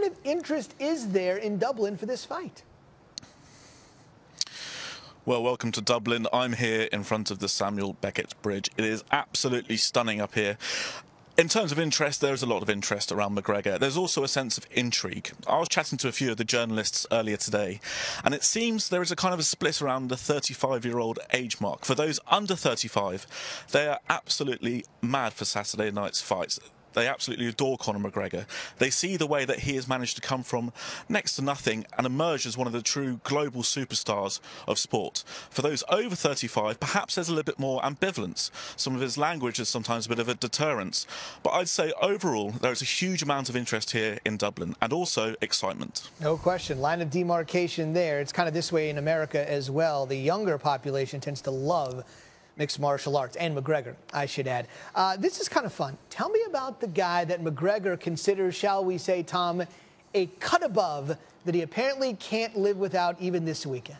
kind of interest is there in Dublin for this fight? Well, welcome to Dublin. I'm here in front of the Samuel Beckett Bridge. It is absolutely stunning up here. In terms of interest, there is a lot of interest around McGregor. There's also a sense of intrigue. I was chatting to a few of the journalists earlier today, and it seems there is a kind of a split around the 35 year old age mark. For those under 35, they are absolutely mad for Saturday night's fights. They absolutely adore Conor McGregor. They see the way that he has managed to come from next to nothing and emerge as one of the true global superstars of sport. For those over 35, perhaps there's a little bit more ambivalence. Some of his language is sometimes a bit of a deterrence. But I'd say overall, there is a huge amount of interest here in Dublin and also excitement. No question. Line of demarcation there. It's kind of this way in America as well. The younger population tends to love mixed martial arts, and McGregor, I should add. Uh, this is kind of fun. Tell me about the guy that McGregor considers, shall we say, Tom, a cut above that he apparently can't live without even this weekend.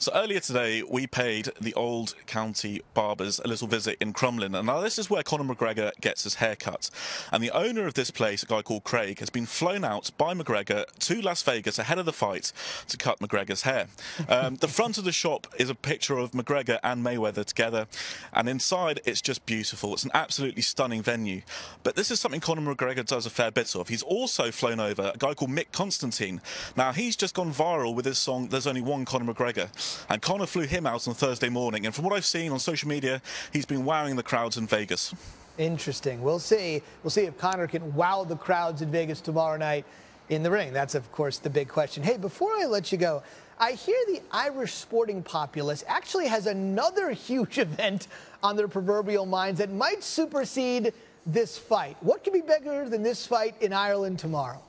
So earlier today, we paid the Old County Barbers a little visit in Crumlin. And now this is where Conor McGregor gets his hair cut. And the owner of this place, a guy called Craig, has been flown out by McGregor to Las Vegas ahead of the fight to cut McGregor's hair. Um, the front of the shop is a picture of McGregor and Mayweather together. And inside, it's just beautiful. It's an absolutely stunning venue. But this is something Conor McGregor does a fair bit of. He's also flown over a guy called Mick Constantine. Now, he's just gone viral with his song, There's Only One Conor McGregor. And Conor flew him out on Thursday morning. And from what I've seen on social media, he's been wowing the crowds in Vegas. Interesting. We'll see. We'll see if Conor can wow the crowds in Vegas tomorrow night in the ring. That's, of course, the big question. Hey, before I let you go, I hear the Irish sporting populace actually has another huge event on their proverbial minds that might supersede this fight. What could be bigger than this fight in Ireland tomorrow?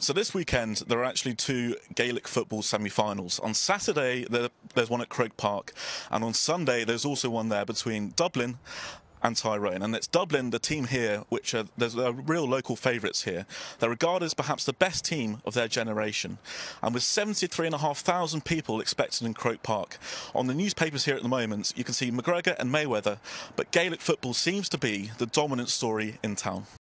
So this weekend there are actually two Gaelic football semi-finals. On Saturday there's one at Croke Park, and on Sunday there's also one there between Dublin and Tyrone. And it's Dublin, the team here, which are there's are real local favourites here. They're regarded as perhaps the best team of their generation. And with 73,500 people expected in Croke Park, on the newspapers here at the moment, you can see McGregor and Mayweather, but Gaelic football seems to be the dominant story in town.